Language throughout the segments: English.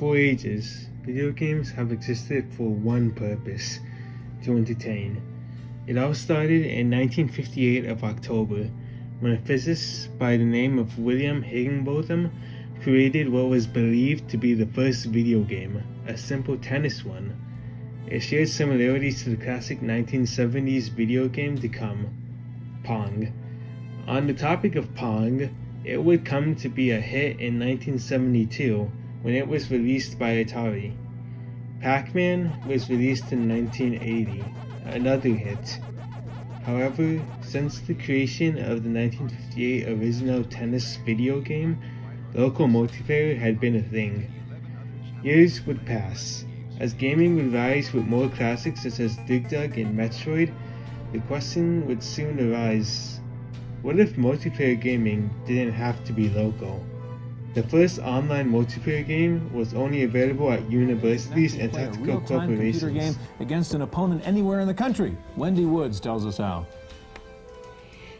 ages, video games have existed for one purpose to entertain. It all started in 1958 of October when a physicist by the name of William Higginbotham created what was believed to be the first video game, a simple tennis one. It shared similarities to the classic 1970s video game to come, Pong. On the topic of Pong, it would come to be a hit in 1972 when it was released by Atari. Pac Man was released in 1980, another hit. However, since the creation of the 1958 original tennis video game, local multiplayer had been a thing. Years would pass. As gaming would rise with more classics such as Dig Dug and Metroid, the question would soon arise what if multiplayer gaming didn't have to be local? The first online multiplayer game was only available at universities and tactical corporations. Computer game against an opponent anywhere in the country. Wendy Woods tells us how.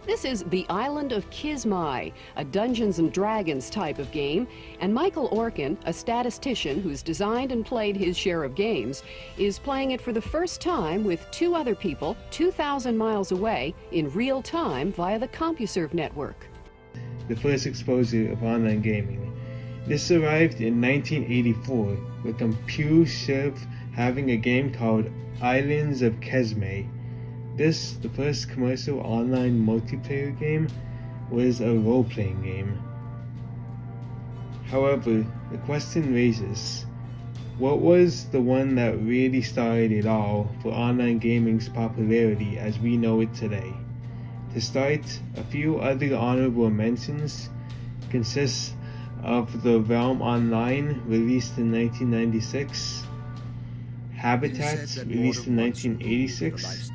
This is The Island of Kesmai, a Dungeons and Dragons type of game, and Michael Orkin, a statistician who's designed and played his share of games, is playing it for the first time with two other people 2,000 miles away in real time via the CompuServe network. The first exposure of online gaming. This arrived in 1984 with CompuServe having a game called Islands of Kesmai this, the first commercial online multiplayer game, was a role playing game. However, the question raises what was the one that really started it all for online gaming's popularity as we know it today? To start, a few other honorable mentions consist of The Realm Online, released in 1996, Habitats, released in 1986.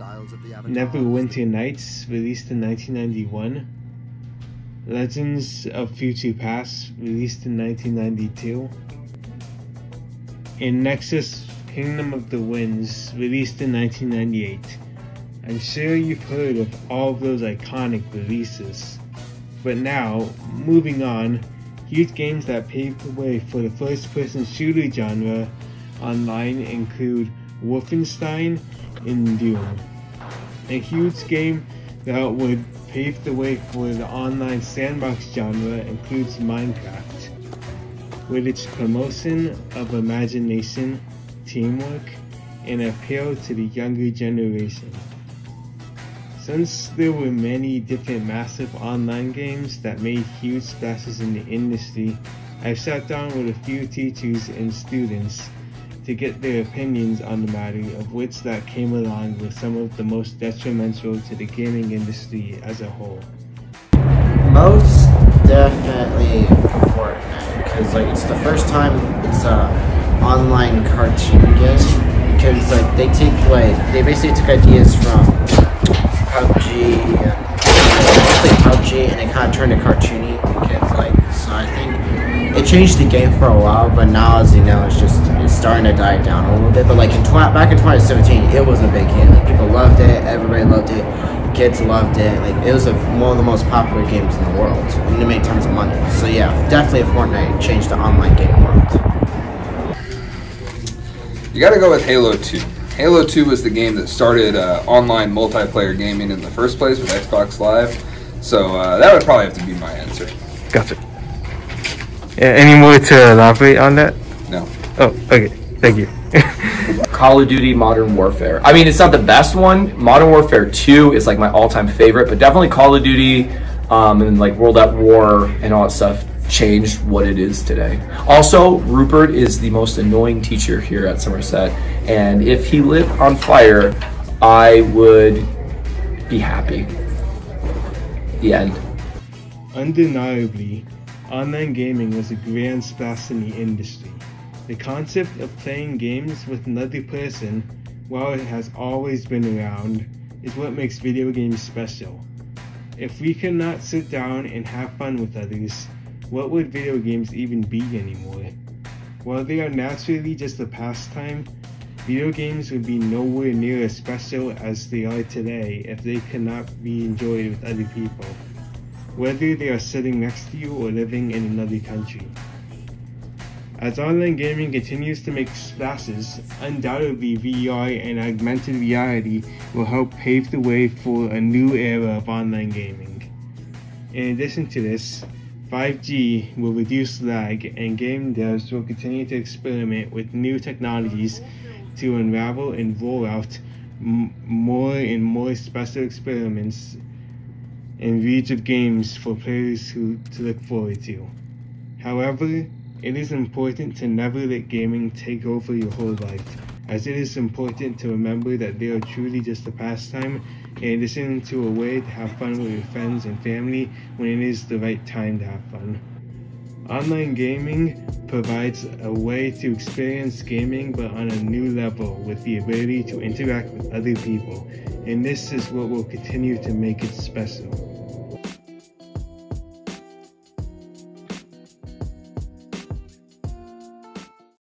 Neverwinter Nights, released in 1991. Legends of Future Past, released in 1992. In Nexus Kingdom of the Winds, released in 1998. I'm sure you've heard of all those iconic releases. But now, moving on, huge games that paved the way for the first person shooter genre online include Wolfenstein and Doom. A huge game that would pave the way for the online sandbox genre includes Minecraft, with its promotion of imagination, teamwork, and appeal to the younger generation. Since there were many different massive online games that made huge splashes in the industry, I've sat down with a few teachers and students to get their opinions on the matter, of which that came along with some of the most detrimental to the gaming industry as a whole. Most definitely Fortnite, because like it's the first time it's a online cartoon game. Because like they take like they basically took ideas from PUBG and PUBG and it kind of turned it cartoony. Kids like so I think it changed the game for a while, but now as you know, it's just it's starting to die down a little bit. But like in tw- back in 2017, it was a big hit. Like people loved it, everybody loved it, kids loved it. Like it was a, one of the most popular games in the world, and it made tons of money. So yeah, definitely Fortnite changed the online game world. You got to go with Halo 2. Halo 2 was the game that started uh, online multiplayer gaming in the first place with Xbox Live. So uh, that would probably have to be my answer. Gotcha. Yeah, any more to elaborate on that? No. Oh, okay. Thank you. Call of Duty Modern Warfare. I mean, it's not the best one. Modern Warfare 2 is like my all-time favorite, but definitely Call of Duty um, and like World at War and all that stuff changed what it is today. Also, Rupert is the most annoying teacher here at Somerset, and if he lit on fire, I would be happy. The end. Undeniably, online gaming was a grand splash in the industry. The concept of playing games with another person, while it has always been around, is what makes video games special. If we cannot sit down and have fun with others, what would video games even be anymore? While they are naturally just a pastime, video games would be nowhere near as special as they are today if they cannot be enjoyed with other people, whether they are sitting next to you or living in another country. As online gaming continues to make splashes, undoubtedly VR and augmented reality will help pave the way for a new era of online gaming. In addition to this, 5G will reduce lag and game devs will continue to experiment with new technologies to unravel and roll out more and more special experiments and reads of games for players who to look forward to. However, it is important to never let gaming take over your whole life, as it is important to remember that they are truly just a pastime and in addition to a way to have fun with your friends and family when it is the right time to have fun. Online gaming provides a way to experience gaming but on a new level with the ability to interact with other people, and this is what will continue to make it special.